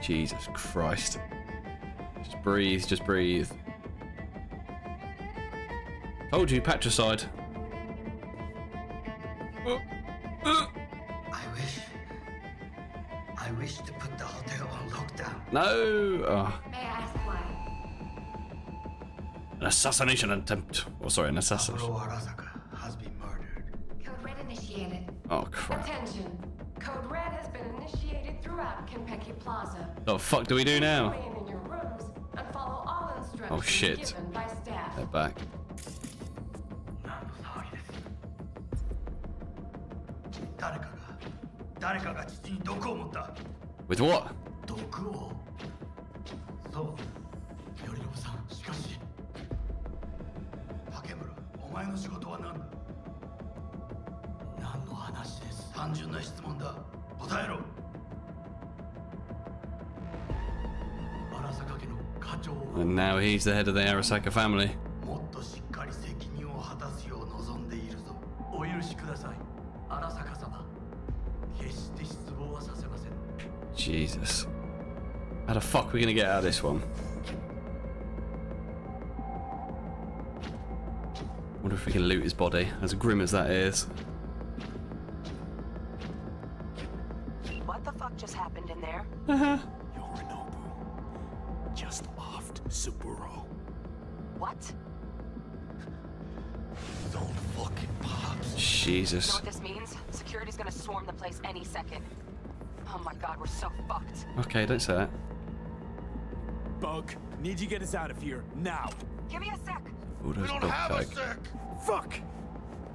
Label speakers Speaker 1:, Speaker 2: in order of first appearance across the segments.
Speaker 1: Jesus Christ. Just breathe, just breathe. Told you, patricide.
Speaker 2: I wish. I wish to put the hotel on lockdown.
Speaker 1: No! Oh,
Speaker 3: May I ask why?
Speaker 1: an assassination attempt. Oh, sorry, an assassination.
Speaker 2: Saburo Arasaka has been murdered.
Speaker 3: Code Red initiated.
Speaker 1: Oh, crap.
Speaker 3: Kenpeki Plaza.
Speaker 1: What the fuck do we do now? Oh, shit. They're back. With what?
Speaker 2: 毒をそう頼信さんしかし竹村お前の仕事は何だ何の話です単純な質問だ答えろ
Speaker 1: And now he's the head of the Arasaka family. Jesus. How the fuck are we gonna get out of this one? Wonder if we can loot his body, as grim as that is.
Speaker 4: What the fuck just happened in there?
Speaker 5: Uh-huh.
Speaker 4: You know what this means? Security's gonna swarm the place any second. Oh my god, we're so fucked.
Speaker 1: Okay, don't say that.
Speaker 5: Bug, need you get us out of here now.
Speaker 4: Give me a sec.
Speaker 1: Buddha's dog tag.
Speaker 5: Fuck!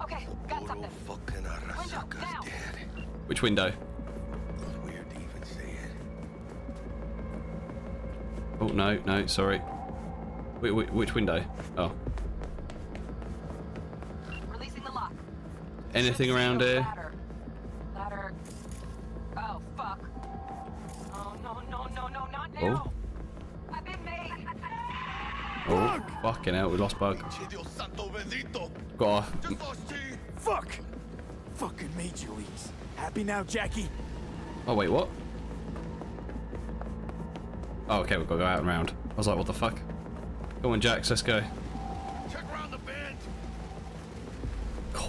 Speaker 4: Okay, got something.
Speaker 6: fucking
Speaker 4: Window, now.
Speaker 6: dead.
Speaker 1: Which window?
Speaker 6: Weird to even say it.
Speaker 1: Oh, no, no, sorry. Wait, wait, which window? Oh. Anything around here?
Speaker 4: Ladder. Ladder. Oh fuck. Oh no no no no not now. Oh. I've been made.
Speaker 1: Oh, fucking hell, we lost Bug.
Speaker 6: Dios santo bendito.
Speaker 1: Got a...
Speaker 6: Just lost G.
Speaker 5: Fuck! Fucking major leagues. Happy now, Jackie?
Speaker 1: Oh, wait, what? Oh, okay, we've got to go out and round. I was like, what the fuck? Go on, Jax, let's go.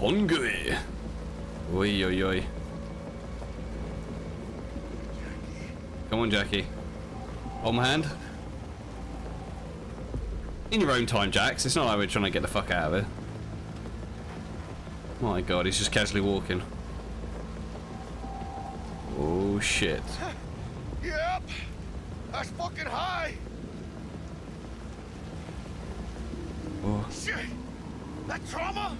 Speaker 1: Kongui! Oi, oi, oi. Come on, Jackie. Hold my hand. In your own time, Jax. It's not like we're trying to get the fuck out of it. My god, he's just casually walking. Oh, shit.
Speaker 6: Yep. That's fucking high.
Speaker 1: Oh,
Speaker 6: Shit. That trauma?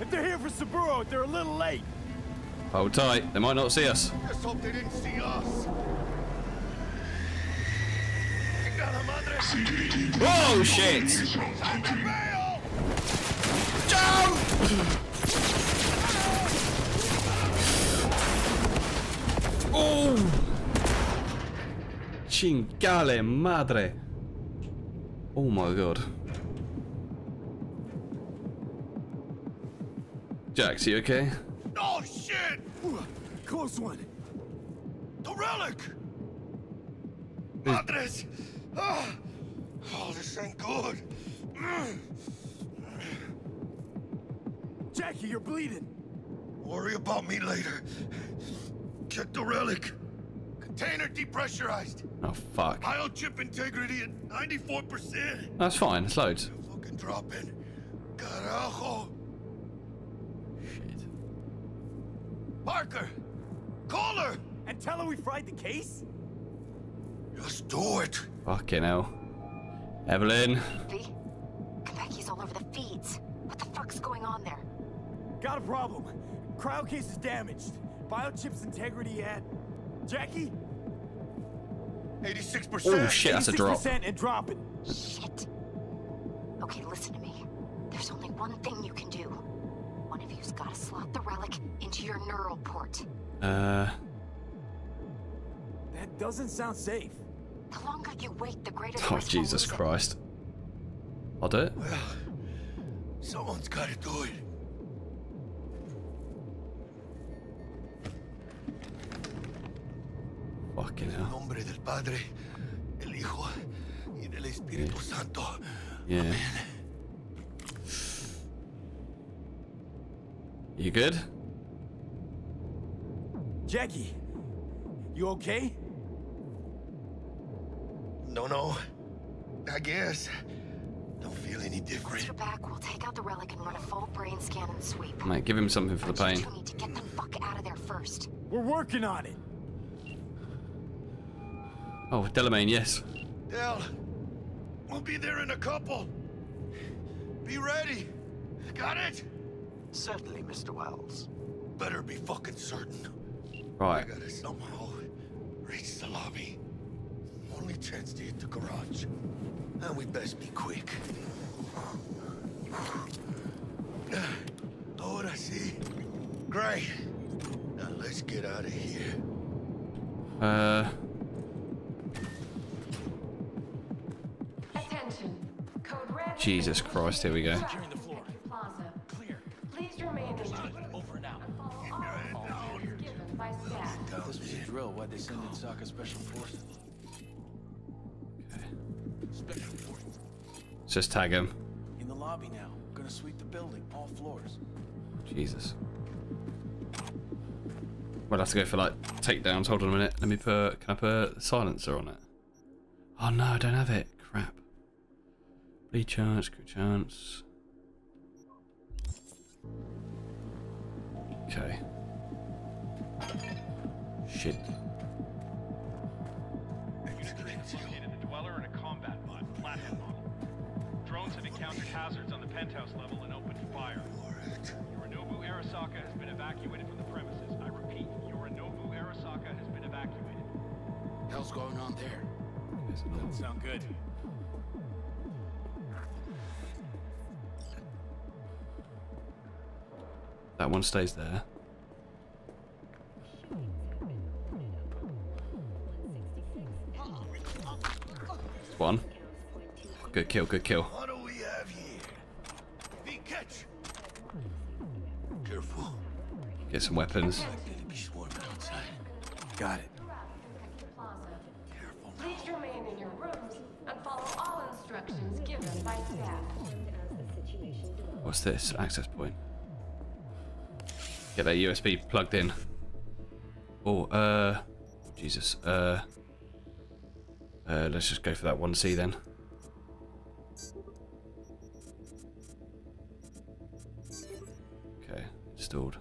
Speaker 5: If they're here for Saburo, they're a little late.
Speaker 1: hold tight. They might not see us.
Speaker 6: Just hope they didn't see us. Chingada madre.
Speaker 1: Oh, shit!
Speaker 6: Bail!
Speaker 1: Oh! Chingale madre. Oh my god. Jax, you okay?
Speaker 6: Oh shit!
Speaker 5: Close one.
Speaker 6: The relic! Madres! Ah. Oh, this ain't good.
Speaker 5: Jackie, you're bleeding.
Speaker 6: Worry about me later. Check the relic. Container depressurized.
Speaker 1: Oh fuck.
Speaker 6: Biochip integrity at 94%.
Speaker 1: That's fine, it's loads.
Speaker 6: Fucking dropping. Carajo. Parker! Call her!
Speaker 5: And tell her we fried the case?
Speaker 6: Just do it.
Speaker 1: Fucking hell. Evelyn.
Speaker 4: V? Konpeki's all over the feeds. What the fuck's going on there?
Speaker 5: Got a problem. Crowd case is damaged. Biochip's integrity at... Jackie?
Speaker 6: 86%.
Speaker 1: Oh shit, that's a drop.
Speaker 5: 86% and dropping.
Speaker 4: Shit. Okay, listen to me. There's only one thing you can do. One of you's gotta slot the relic into your neural port.
Speaker 1: Uh,
Speaker 5: That doesn't sound safe.
Speaker 4: The longer you wait, the greater the
Speaker 1: oh
Speaker 4: risk we'll
Speaker 1: Jesus
Speaker 4: lose it.
Speaker 1: Christ. I'll do it.
Speaker 6: Well, someone's gotta do it.
Speaker 1: Fucking
Speaker 6: En
Speaker 1: hell.
Speaker 6: nombre del Padre, el Hijo y del Espíritu Santo.
Speaker 1: Yeah. You good?
Speaker 5: Jackie, you okay?
Speaker 6: No, no. I guess. Don't feel any different.
Speaker 4: You're back, we'll take out the relic and run a full brain scan and sweep.
Speaker 1: Mate, give him something for the pain.
Speaker 4: two need to get the fuck out of there first.
Speaker 5: We're working on it.
Speaker 1: Oh, Delamain, yes.
Speaker 6: Del, we'll be there in a couple. Be ready. Got it?
Speaker 7: Certainly, Mr. Welles.
Speaker 6: Better be fucking certain. I
Speaker 1: Right.
Speaker 6: gotta somehow reach the lobby. Only chance to hit the garage. And we best be quick. Ahora sí. Great. Now let's get out of here.
Speaker 1: Uh,
Speaker 3: Attention. Code red.
Speaker 1: Jesus Christ, here we go.
Speaker 8: Drill. Why'd they send in Sokka Special Forces? Special Forces.
Speaker 1: let's just tag him.
Speaker 8: In the lobby now. Gonna sweep the building, all floors.
Speaker 1: Jesus. We'll have to go for like takedowns. Hold on a minute. Let me put. Can I put silencer on it? Oh no, I don't have it. Crap. Bleed chance, good chance. Okay. Shit.
Speaker 9: located the dweller in a combat bot, flathead model. Drones have encountered hazards on the penthouse level and opened fire. Yorinobu Arasaka has been evacuated from the premises. I repeat, Yorinobu Arasaka has been evacuated.
Speaker 7: Hell's going on there?
Speaker 5: Doesn't sound good.
Speaker 1: That one stays there. One. Good kill, good kill.
Speaker 6: What do we have here? Be catch. Careful.
Speaker 1: Get some weapons.
Speaker 6: Be swarming outside.
Speaker 5: Got it.
Speaker 3: Plaza. Please remain in your rooms and follow all instructions given by staff.
Speaker 1: What's this? Access point. Get that USB plugged in. Oh, uh, Jesus. Uh, uh, let's just go for that 1C then. Okay, installed.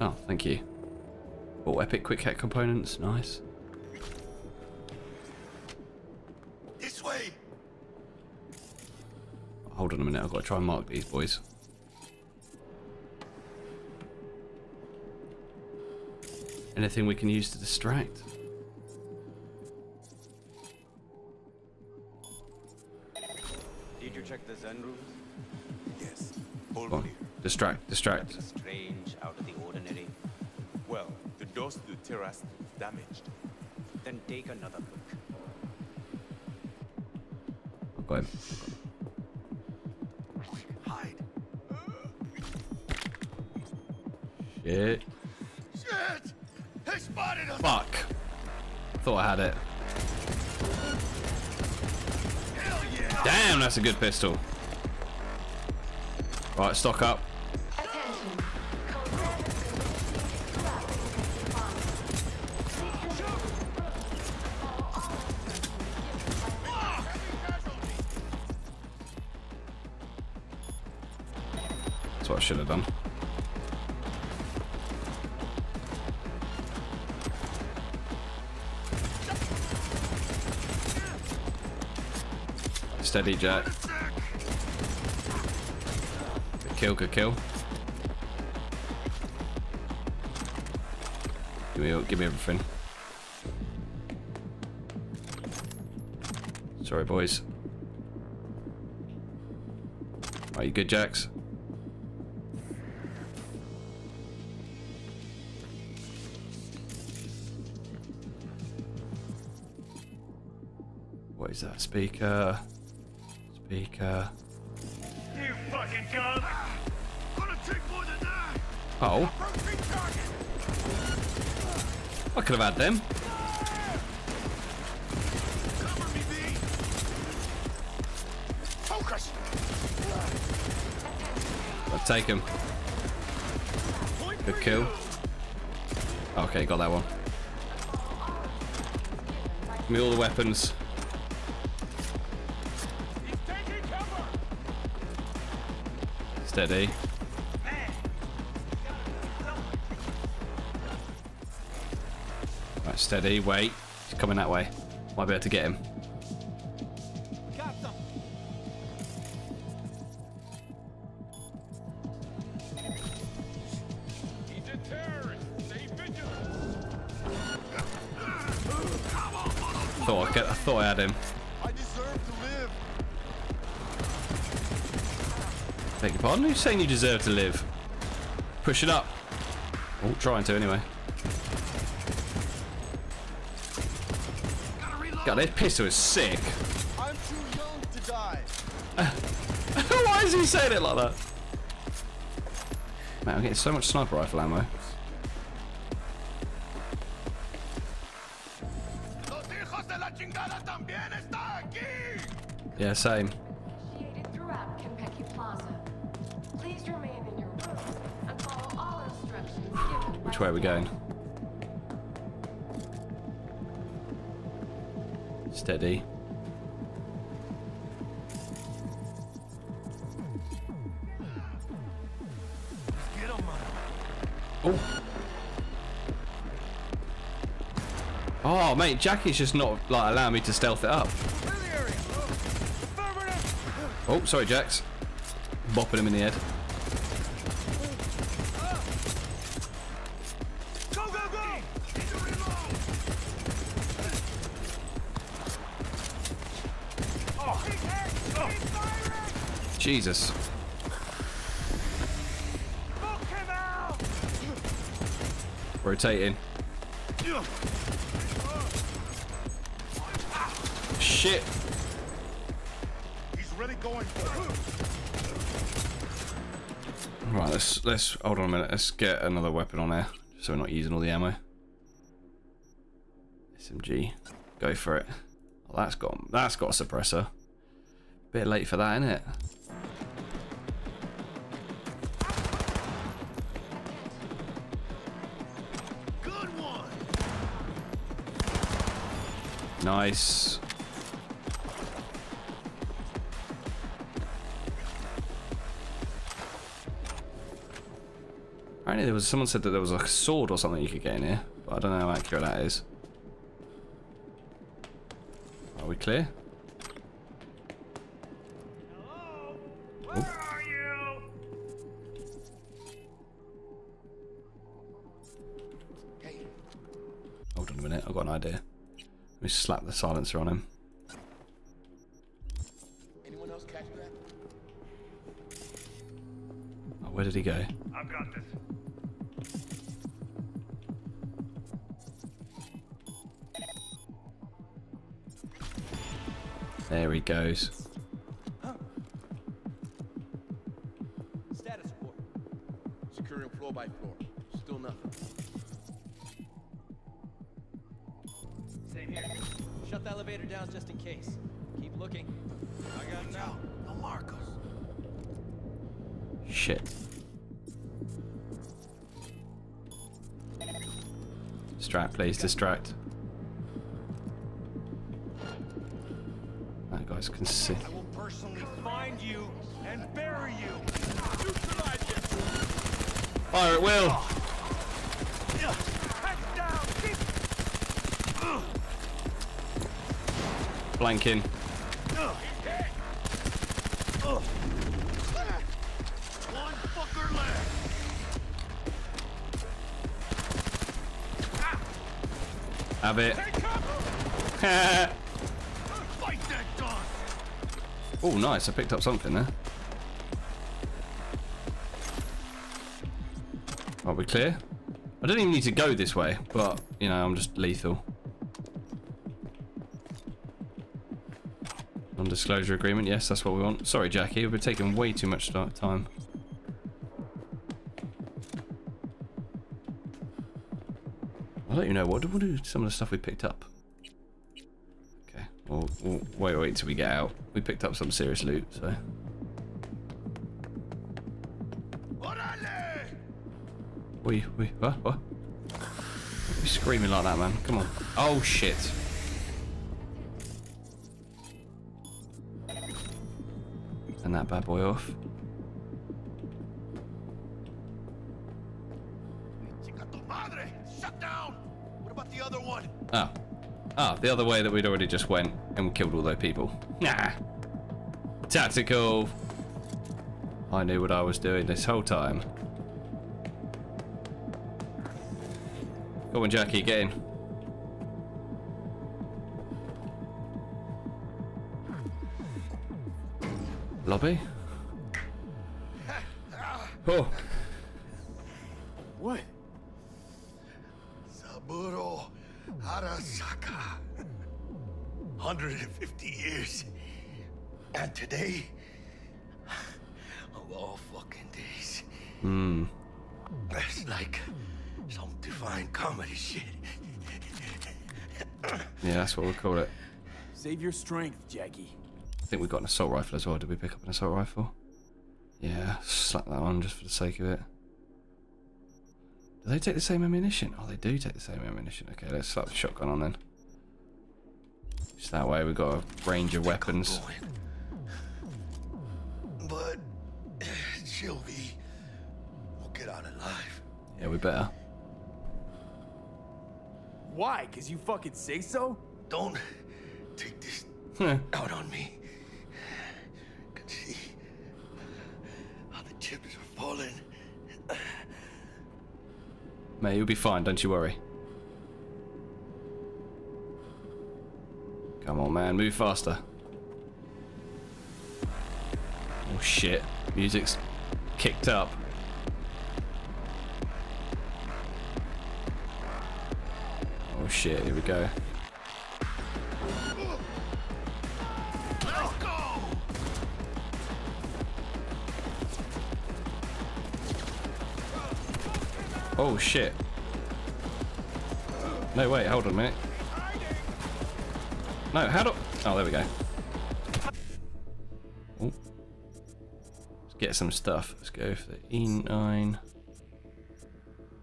Speaker 1: Oh, thank you. Oh, epic quick hack components, nice.
Speaker 6: This way.
Speaker 1: Hold on a minute, I've got to try and mark these boys. Anything we can use to distract?
Speaker 10: Did you check the Zen rooms?
Speaker 6: Yes. All
Speaker 1: Go on.
Speaker 6: clear.
Speaker 1: Distract, distract.
Speaker 10: Strange, out of the ordinary.
Speaker 11: Well, the doors to the terrace damaged.
Speaker 10: Then take another look.
Speaker 1: I've got him.
Speaker 6: Hide.
Speaker 1: Shit.
Speaker 6: Shit!
Speaker 1: Thought I had it. Damn, that's a good pistol. Right, stock up. That's what I should have done. Steady, Jack. Good kill, good kill. Give me, give me everything. Sorry, boys. Are you good, Jax? What is that? Speaker. Speaker.
Speaker 9: You fucking gun!
Speaker 6: Gonna take more than that!
Speaker 1: Oh. I could have had them.
Speaker 6: Focus!
Speaker 1: I'll take him. Good kill. Okay, got that one. Give me all the weapons. Steady. Right, steady. Wait. He's coming that way. Might be able to get him. Thought I, get, I thought I had him.
Speaker 6: I deserve to live.
Speaker 1: Beg your pardon? Who's saying you deserve to live? Push it up. Oh, trying to anyway. God, this pistol is sick.
Speaker 6: I'm too young to die.
Speaker 1: Why is he saying it like that? Man, I'm getting so much sniper rifle ammo. Yeah,
Speaker 3: hijos
Speaker 1: Which way are we going? Steady. Oh. Oh, mate, Jackie's just not like allowing me to stealth it up. Oh, sorry, Jax. Bopping him in the head. Jesus. Rotating. Shit.
Speaker 6: He's really going.
Speaker 1: Right, let's let's hold on a minute. Let's get another weapon on there, so we're not using all the ammo. SMG, go for it. Well, that's got that's got a suppressor. Bit late for that, isn't it? Nice. Apparently there was someone said that there was a sword or something you could get in here, but I don't know how accurate that is. Are we clear? Let me slap the silencer on him.
Speaker 6: Anyone else catch that?
Speaker 1: Oh, where did he go?
Speaker 5: I've got this.
Speaker 1: There he goes. Distract, please, distract. That guy's can see.
Speaker 5: I will personally find you and bury you.
Speaker 1: Fire at will!
Speaker 5: Head down.
Speaker 1: Blanking. Have it.
Speaker 6: Fight that gun.
Speaker 1: oh, nice. I picked up something there. Are we clear? I don't even need to go this way, but, you know, I'm just lethal. Non-disclosure agreement. Yes, that's what we want. Sorry, Jackie. We've been taking way too much time. Let you know. What do, what do some of the stuff we picked up? Okay. Well, we'll wait, wait till we get out. We picked up some serious loot, so. We, we, what, what? You screaming like that, man? Come on. Oh shit. Send that bad boy off. Oh. Ah, the other way that we'd already just went and we killed all those people. Nah. Tactical. I knew what I was doing this whole time. Go on, Jackie, get in. Lobby? Oh,
Speaker 6: today, of all fucking days,
Speaker 1: hmm.
Speaker 6: that's like some divine comedy shit.
Speaker 1: Yeah, that's what we'll call it.
Speaker 5: Save your strength, Jackie.
Speaker 1: I think we got an assault rifle as well. Did we pick up an assault rifle? Yeah, slap that on just for the sake of it. Do they take the same ammunition? Oh, they do take the same ammunition. Okay, let's slap the shotgun on then. Just that way we've got a range of weapons.
Speaker 6: Sylvie will get out alive.
Speaker 1: Yeah, we better.
Speaker 5: Why? Cause you fucking say so?
Speaker 6: Don't take this out on me. Can see how the chips are falling.
Speaker 1: Mate, you'll be fine, don't you worry. Come on, man, move faster. Oh shit, music's kicked up. Oh shit, here we go. Oh shit. No, wait, hold on a minute. No, how do... Oh, there we go. Get some stuff. Let's go for the E9.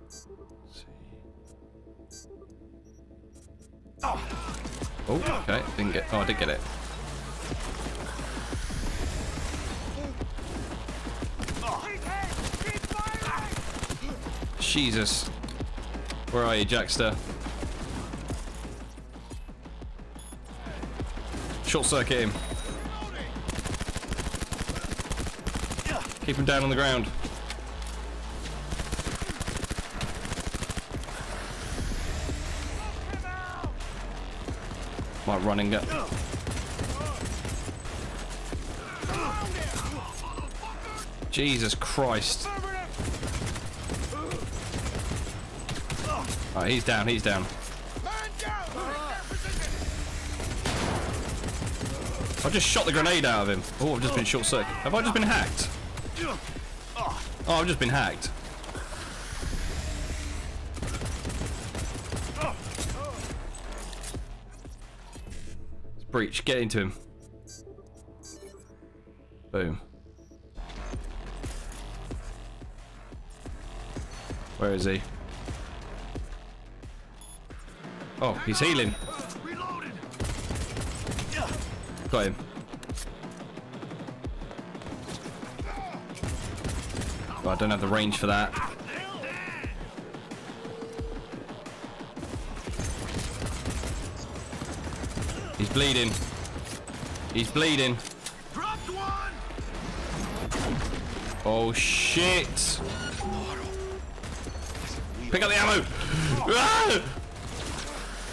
Speaker 1: Let's see. Oh, okay. Didn't get... Oh, I did get it. Jesus. Where are you, Jackster? Short circuit him. Keep him down on the ground. My running gun. Jesus Christ. Alright, he's down, he's down. I just shot the grenade out of him. Oh, I've just been short circuit. Have I just been hacked? Oh, I've just been hacked. It's breach, get into him. Boom. Where is he? Oh, he's healing. Got him. Oh, I don't have the range for that. He's bleeding. He's bleeding. Oh shit! Pick up the ammo! Ah!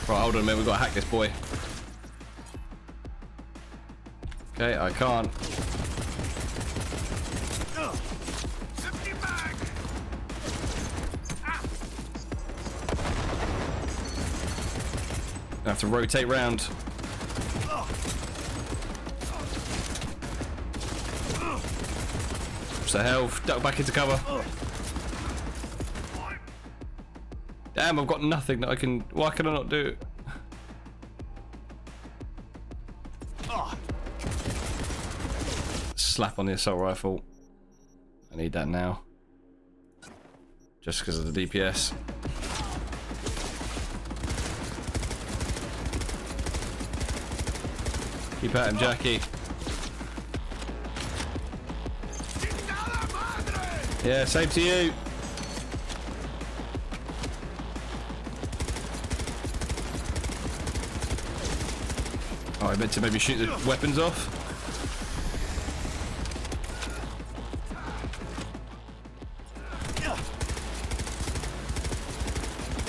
Speaker 1: Right, hold on a minute, we've got to hack this boy. Okay, I can't. To rotate round. The health? Duck back into cover. Damn, I've got nothing that I can. Why can I not do it? Slap on the assault rifle. I need that now. Just because of the DPS. Keep at him, Jackie. Yeah, same to you. Oh, I meant to maybe shoot the weapons off.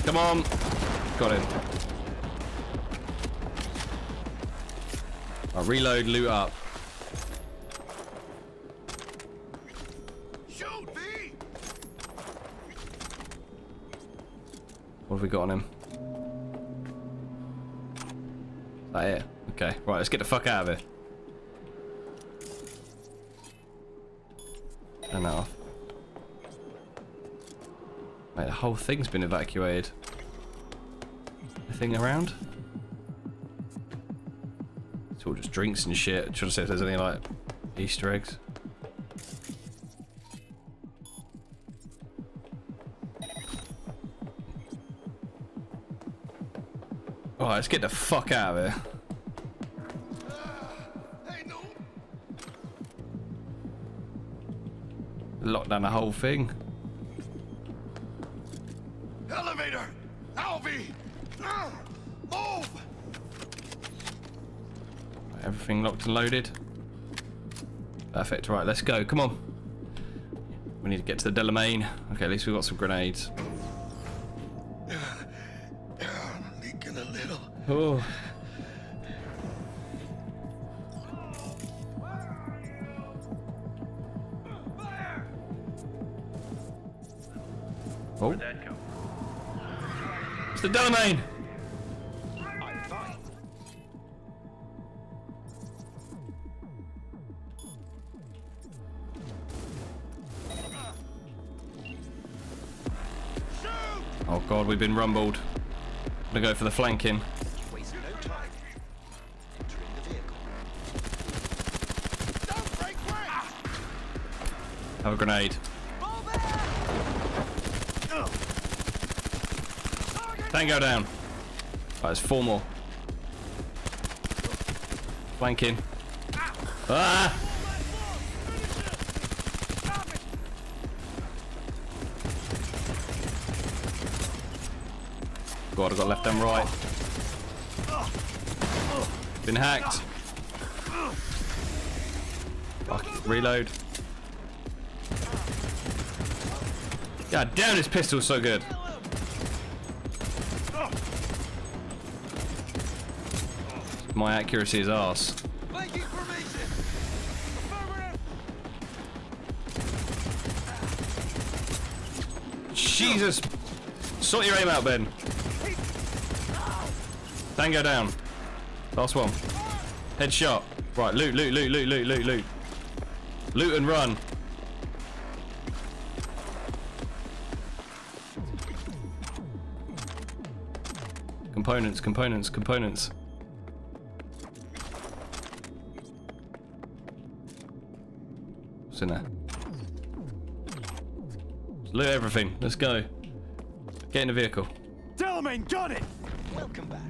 Speaker 1: Come on. Got him. I'll reload, loot up. shoot What have we got on him? Is that it? Okay, right, let's get the fuck out of here. Turn that off. Mate, the whole thing's been evacuated. Anything around? All just drinks and shit. Trying to see if there's any like Easter eggs. Alright, let's get the fuck out of here. Lock down the whole thing.
Speaker 6: Elevator! Alvy! Ah, Move!
Speaker 1: Everything locked and loaded. Perfect. Right, let's go. Come on. We need to get to the Delamain. Okay, at least we've got some grenades.
Speaker 6: Leaking a little.
Speaker 1: Oh. Oh.
Speaker 9: Where'd that come
Speaker 1: It's the Delamain! Been rumbled. Gonna go for the flanking. Have a grenade. Tango down. Right, there's four more. Flanking. Ah! God, I got left and right. Been hacked. Fuck, reload. God damn, this pistol's so good. My accuracy is ass. Jesus! Sort your aim out, Ben. Tango down. Last one. Headshot. Right, loot, loot, loot, loot, loot, loot, loot. Loot and run. Components, components, components. What's in there? Loot everything. Let's go. Get in the vehicle.
Speaker 5: Delamain, got it!
Speaker 10: Welcome back.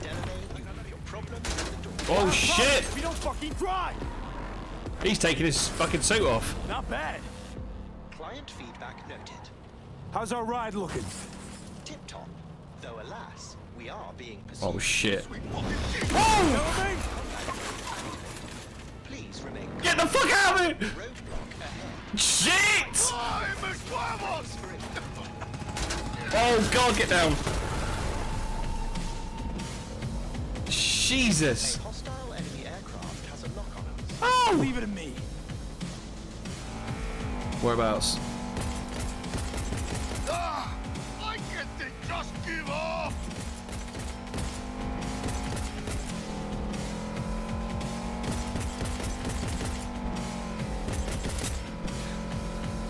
Speaker 10: Delamain, your problem is at the door.
Speaker 1: Oh shit!
Speaker 5: If you don't fucking drive!
Speaker 1: He's taking his fucking suit off.
Speaker 5: Not bad.
Speaker 10: Client feedback noted.
Speaker 5: How's our ride looking?
Speaker 10: Tip top. Though alas, we are being pursued.
Speaker 1: Oh shit.
Speaker 5: Delamain!
Speaker 10: Please remain
Speaker 1: Get the fuck out of it! Shit! Oh, oh god, get down. Jesus.
Speaker 10: Us.
Speaker 5: Leave it to me.
Speaker 1: Whereabouts?
Speaker 6: Ah! Why can't they just give up?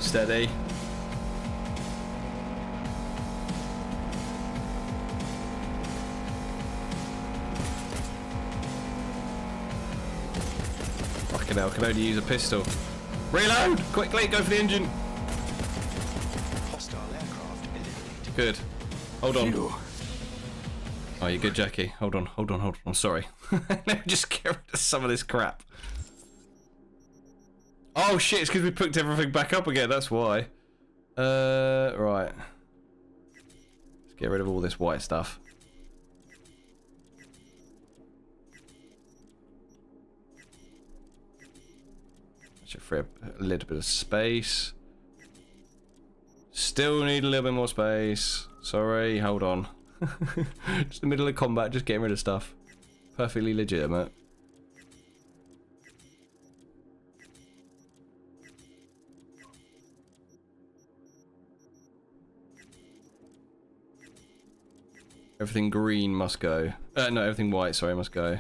Speaker 1: Steady. Hell, can only use a pistol. Reload! Quickly, go for the engine.
Speaker 10: Hostile aircraft eliminated.
Speaker 1: Good. Hold on. Oh, you're good, Jackie. Hold on, hold on, hold on. I'm sorry. Let me just get rid of some of this crap. Oh shit, it's because we picked everything back up again, that's why. Uh, right. Let's get rid of all this white stuff. Should free up a little bit of space. Still need a little bit more space. Sorry, hold on. just the middle of combat, just getting rid of stuff. Perfectly legitimate. Everything green must go. Uh, no, everything white, sorry, must go.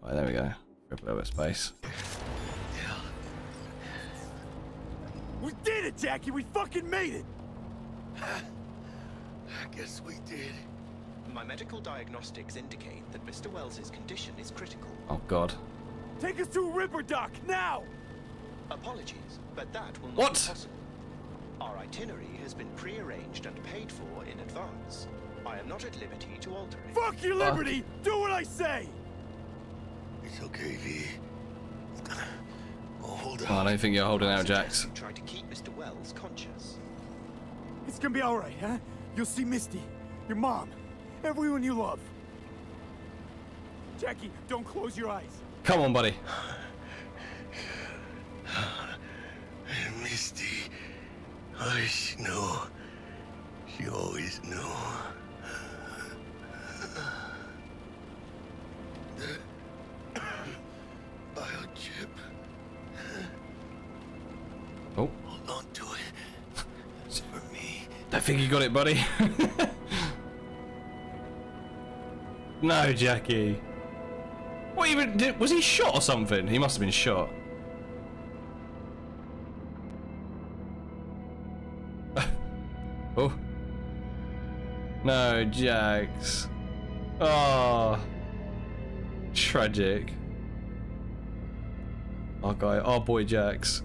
Speaker 1: Right, there we go. A little bit of space.
Speaker 5: We did it, Jackie! We fucking made it!
Speaker 6: I guess we did.
Speaker 10: My medical diagnostics indicate that Mr. Welles's condition is critical.
Speaker 1: Oh god.
Speaker 5: Take us to Ripperdoc, now!
Speaker 10: Apologies, but that will not
Speaker 1: What?
Speaker 10: be possible. Our itinerary has been pre-arranged and paid for in advance. I am not at liberty to alter it.
Speaker 5: Fuck your liberty! Do what I say!
Speaker 6: It's okay, V. Hold
Speaker 1: Oh, I don't think you're holding out, Jax.
Speaker 10: You try to keep Mr. Welles conscious.
Speaker 5: It's gonna be alright, huh? You'll see Misty, your mom, everyone you love. Jackie, don't close your eyes.
Speaker 1: Come on, buddy.
Speaker 6: Misty. I know. She always knew.
Speaker 1: Oh.
Speaker 6: Hold on to it. It's for me.
Speaker 1: I think you got it, buddy. no, Jackie. What even did? Was he shot or something? He must have been shot. oh. No, Jax. Oh. Tragic. Our guy, our boy Jax.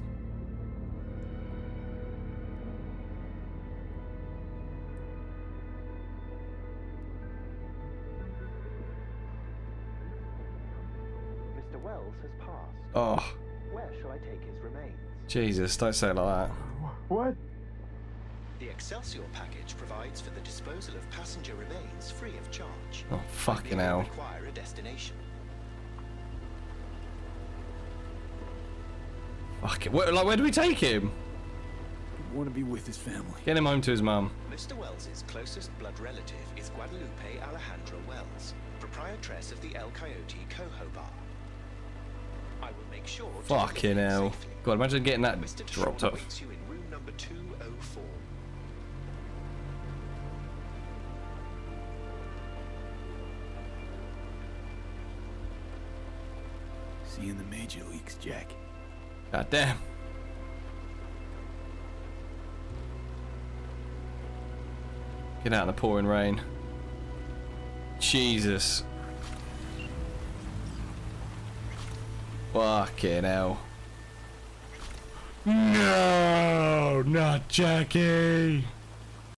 Speaker 1: Jesus, don't say it like that.
Speaker 5: What?
Speaker 10: The Excelsior package provides for the disposal of passenger remains free of charge.
Speaker 1: Oh, fucking
Speaker 10: They
Speaker 1: hell.
Speaker 10: require a destination.
Speaker 1: Fuck it. Where, like, where do we take him?
Speaker 5: Want to be with his family.
Speaker 1: Get him home to his mum.
Speaker 10: Mr. Welles's closest blood relative is Guadalupe Alejandra Welles, proprietress of the El Coyote Cojo Bar. I will make sure
Speaker 1: Fucking
Speaker 10: you
Speaker 1: hell.
Speaker 10: safely.
Speaker 1: God, imagine getting that
Speaker 10: Mr.
Speaker 1: dropped
Speaker 10: Deshawn
Speaker 1: off.
Speaker 10: awaits you in room number 204.
Speaker 5: See you in the major leagues, Jack.
Speaker 1: God damn. Get out in the pouring rain. Jesus. Fucking hell. No, not Jackie.